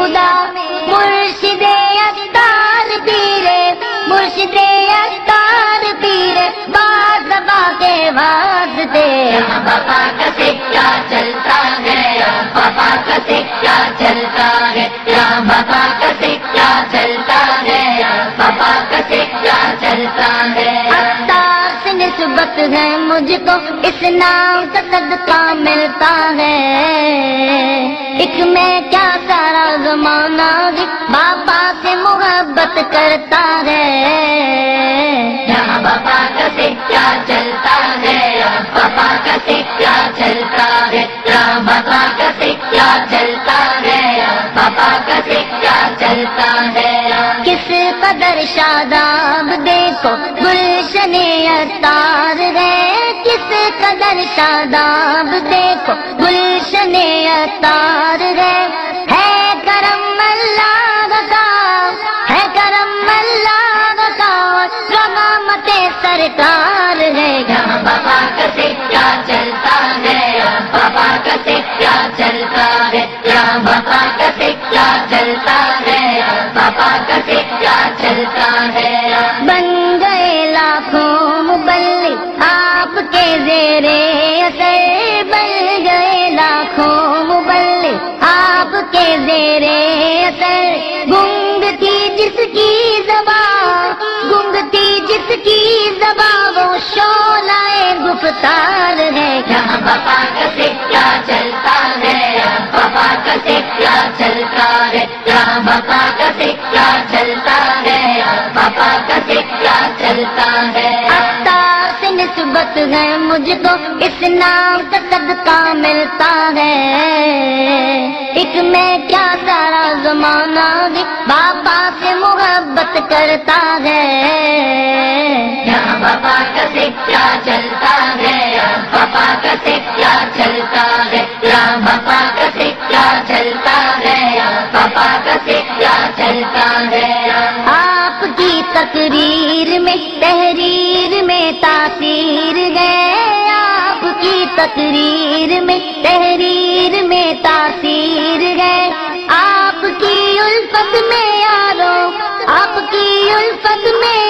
خدا مرشد اختار پیرے مرشد اختار پیرے باز بابا کے واسطے بابا کا سکہ چلتا ہے بابا کا سکہ چلتا ہے بابا کا سکہ چلتا ہے بابا کا سکہ چلتا ہے۔ سبق ہے مجھ کو اس نام کا صدقہ مل کرتا ہے۔ یہاں پاپا کا سکہ چلتا ہے پاپا کا سکہ چلتا ہے پاپا کا سکہ چلتا ہے پاپا کا سکہ چلتا ہے۔ کس قدر شاداب دیکھو گلشن اتار ہے۔ کس قدر شاداب دیکھو گلشن اتار ہے۔ سرکار ہے۔ یہاں پاپا کا سکہ چلتا ہے پاپا کا سکہ چلتا ہے یہاں پاپا کا سکہ چلتا ہے پاپا کا سکہ چلتا ہے۔ بن گئے لاکھوں مبل آپ کے زیر اثر۔ بن گئے لاکھوں مبل آپ کے زیر اثر۔ گنگ تھی جس کی جس کی زبان وہ شولہ گفتار ہے۔ یہاں پاپا کا سکہ چلتا ہے پاپا کا سکہ چلتا ہے۔ یہاں پاپا کا سکہ چلتا ہے پاپا کا سکہ چلتا ہے۔ سے نسبت ہے مجھ کو اس نام کا صدقہ ملتا ہے۔ ایک میں کیا سارا زمانہ باپا سے محبت کرتا ہے۔ سکہ چلتا ہے پاپا کا سکہ چلتا ہے۔ یہاں پاپا کا سکہ چلتا ہے پاپا کا سکہ چلتا ہے۔ آپ کی تقریر میں، تحریر میں تاثیر ہے۔ آپ کی تقریر میں، تحریر میں تاثیر ہے۔ آپ کی الفت میں یارو، آپ کی الفت میں